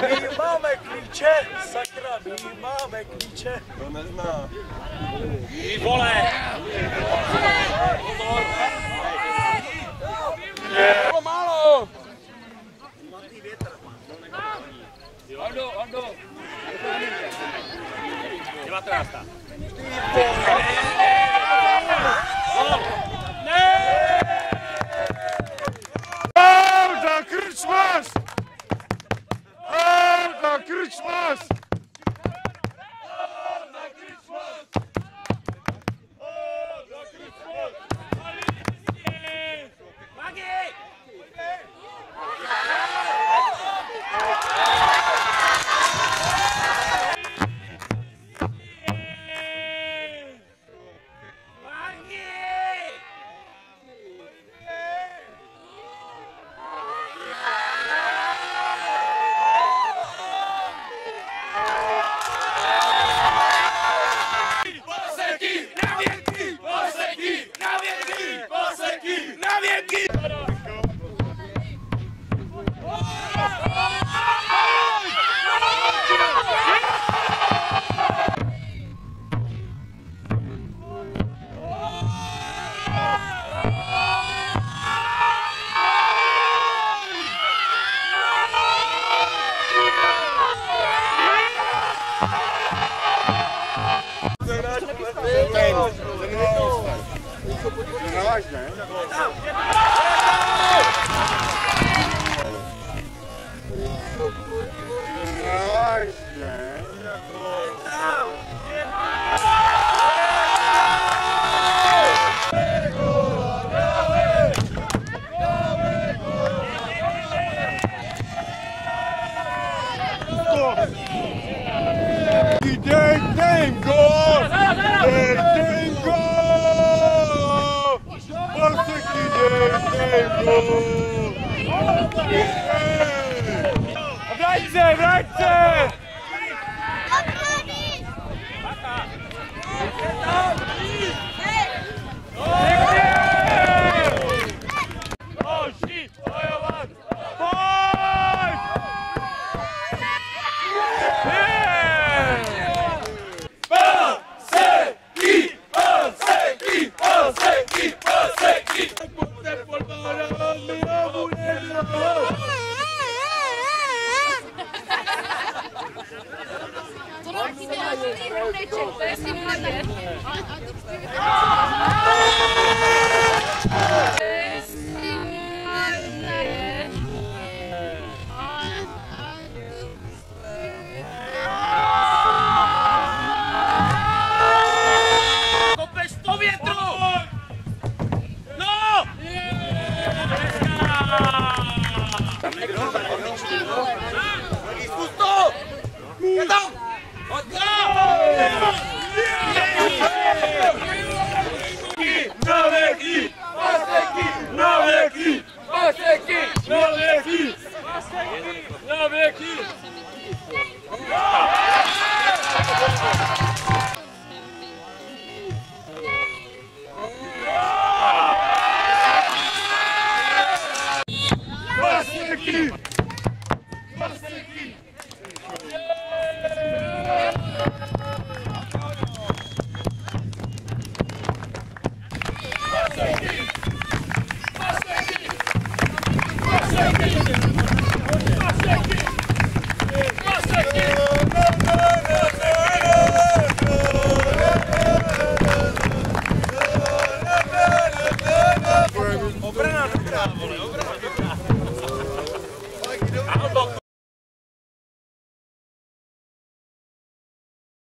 My máme klíče, sakra, my máme klíče. To nezná. Ty vole! Pozor! málo! Ondo, Ondo! 19. Pravda, Wyraźnie. ¡Te tengo! ¡Te tengo! ¡Porque te tengo! Ամրեջ չեք, տեսիմ հատը։ aqui!